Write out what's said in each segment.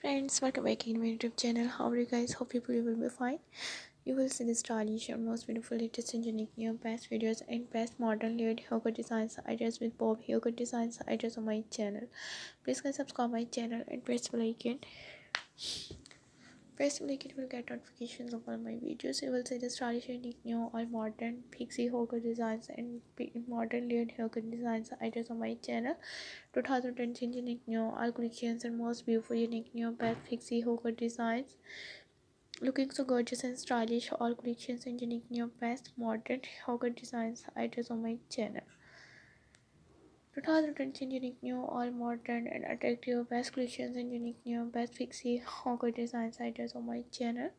friends welcome back in my youtube channel. How are you guys? Hope you will be fine. You will see the stylish and most beautiful latest and unique new best videos and best modern yoga designs ideas with bob yoga designs ideas on my channel. Please guys subscribe my channel and press the like icon press the like it will get notifications of all my videos. You will see the stylish unique new all modern pixie yoga designs and modern layered yoga designs ideas on my channel. 2020 unique new all collections and most beautiful unique new best pixie yoga designs. Looking so gorgeous and stylish all collections and unique new best modern yoga designs ideas on my channel 2020 unique new all modern and attractive best collections and unique new best pixie yoga designs ideas on my channel.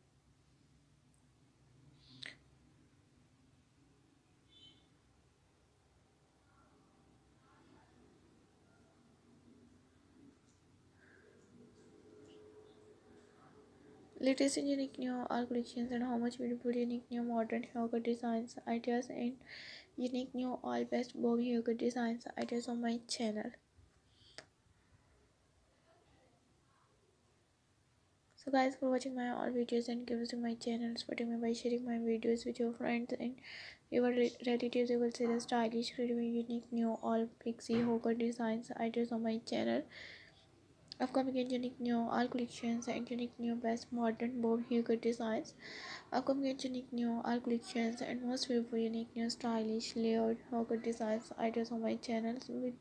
Latest and unique new all collections and how much beautiful unique new modern yoga designs ideas and unique new all best boho yoga designs ideas on my channel. So guys for watching my all videos and giving to my channel supporting me by sharing my videos with your friends and your relatives you will see the stylish creative unique new all pixie yoga designs ideas on my channel upcoming and unique new all collections and unique new best modern boho yoga designs. Upcoming and unique new all collections and most beautiful unique new stylish layered yoga designs ideas on my channels with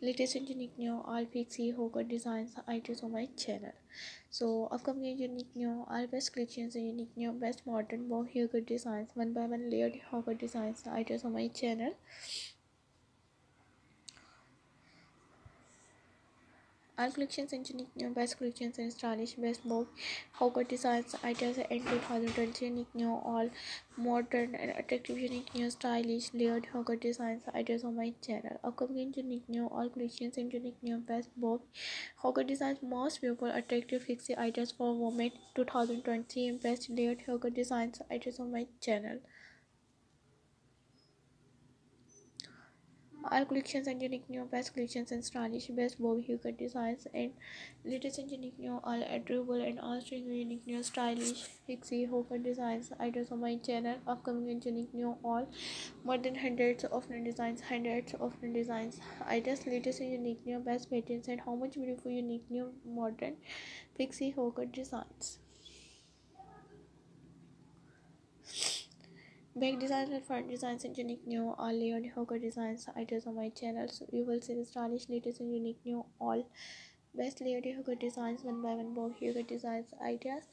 latest and unique new all pixie yoga designs ideas on my channel. So upcoming unique new all best collections and unique new best modern boho yoga designs one by one layered yoga designs ideas on my channel All collections and unique new best collections and stylish best both haircut designs ideas and 2020 unique new all modern and attractive unique new stylish layered haircut designs ideas on my channel. Upcoming unique new all collections and unique new best both haircut designs most beautiful attractive pixie ideas for women 2020 and best layered haircut designs ideas on my channel. All collections and unique new best collections and stylish best boho yoga designs and latest and unique new all adorable and all string unique new stylish pixie yoga designs. Ideas on my channel upcoming and unique new all more than hundreds of new designs hundreds of new designs. Ideas latest and unique new best patterns and how much beautiful unique new modern pixie yoga designs back designs and front designs and unique new all layered yoga designs ideas on my channel. So you will see the stylish latest and unique new all best layered yoga designs one by one boho yoga designs ideas